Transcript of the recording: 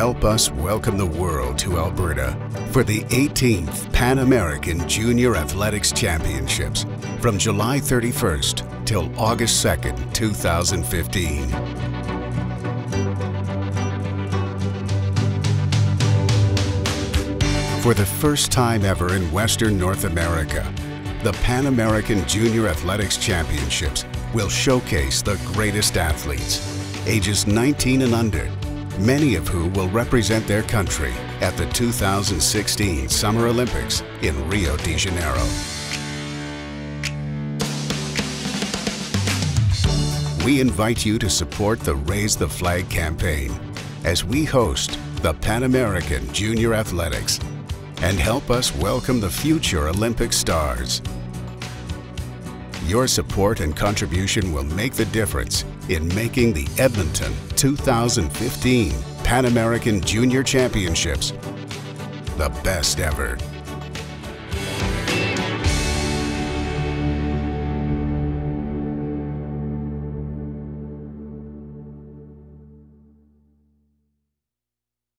help us welcome the world to Alberta for the 18th Pan American Junior Athletics Championships from July 31st till August 2nd, 2015. For the first time ever in Western North America, the Pan American Junior Athletics Championships will showcase the greatest athletes, ages 19 and under, many of who will represent their country at the 2016 Summer Olympics in Rio de Janeiro. We invite you to support the Raise the Flag campaign as we host the Pan American Junior Athletics and help us welcome the future Olympic stars. Your support and contribution will make the difference in making the Edmonton 2015 Pan American Junior Championships the best ever.